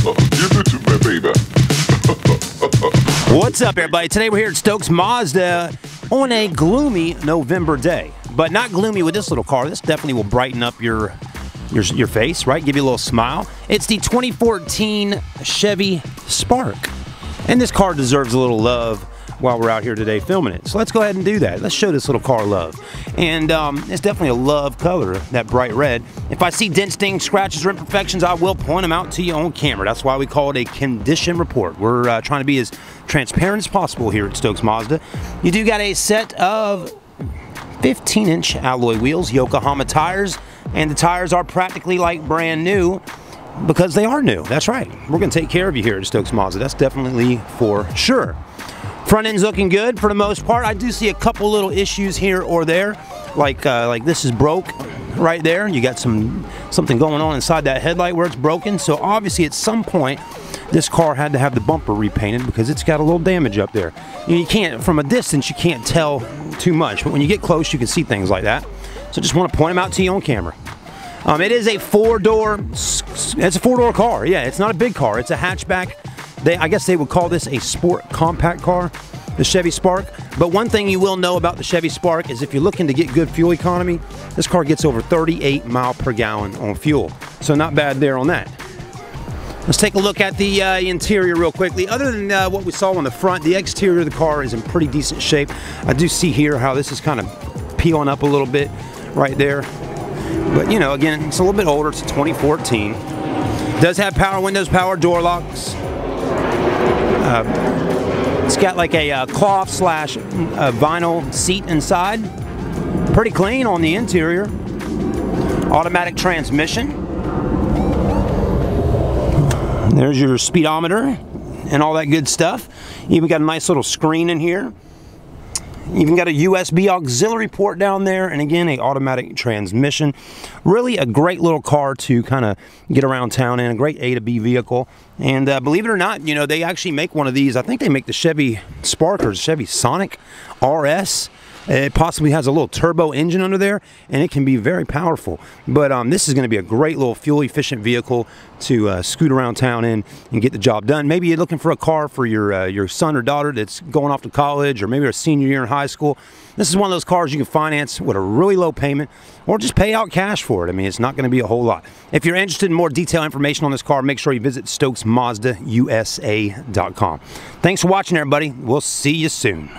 What's up, everybody? Today we're here at Stokes Mazda on a gloomy November day, but not gloomy with this little car. This definitely will brighten up your your, your face, right? Give you a little smile. It's the 2014 Chevy Spark, and this car deserves a little love while we're out here today filming it. So let's go ahead and do that. Let's show this little car love. And um, it's definitely a love color, that bright red. If I see dents, stings, scratches, or imperfections, I will point them out to you on camera. That's why we call it a condition report. We're uh, trying to be as transparent as possible here at Stokes Mazda. You do got a set of 15 inch alloy wheels, Yokohama tires, and the tires are practically like brand new because they are new. That's right. We're going to take care of you here at Stokes Mazda. That's definitely for sure. Front end's looking good for the most part. I do see a couple little issues here or there, like uh, like this is broke right there. You got some something going on inside that headlight where it's broken. So obviously at some point this car had to have the bumper repainted because it's got a little damage up there. You, can't, from a distance, you can't tell too much, but when you get close, you can see things like that. So just want to point them out to you on camera. Um, it is a four-door, it's a four-door car. Yeah, it's not a big car. It's a hatchback they, I guess they would call this a sport compact car, the Chevy Spark. But one thing you will know about the Chevy Spark is if you're looking to get good fuel economy, this car gets over 38 mile per gallon on fuel. So not bad there on that. Let's take a look at the uh, interior real quickly. Other than uh, what we saw on the front, the exterior of the car is in pretty decent shape. I do see here how this is kind of peeling up a little bit right there. But you know, again, it's a little bit older. It's 2014. Does have power windows, power door locks. Uh, it's got like a uh, cloth slash uh, vinyl seat inside. Pretty clean on the interior. Automatic transmission. There's your speedometer and all that good stuff. Even got a nice little screen in here. Even got a USB auxiliary port down there, and again, a automatic transmission. Really a great little car to kind of get around town in, a great A to B vehicle. And uh, believe it or not, you know, they actually make one of these. I think they make the Chevy Spark or Chevy Sonic RS. It possibly has a little turbo engine under there, and it can be very powerful. But um, this is going to be a great little fuel-efficient vehicle to uh, scoot around town in and get the job done. Maybe you're looking for a car for your uh, your son or daughter that's going off to college, or maybe a senior year in high school. This is one of those cars you can finance with a really low payment, or just pay out cash for it. I mean, it's not going to be a whole lot. If you're interested in more detailed information on this car, make sure you visit StokesMazdaUSA.com. Thanks for watching, everybody. We'll see you soon.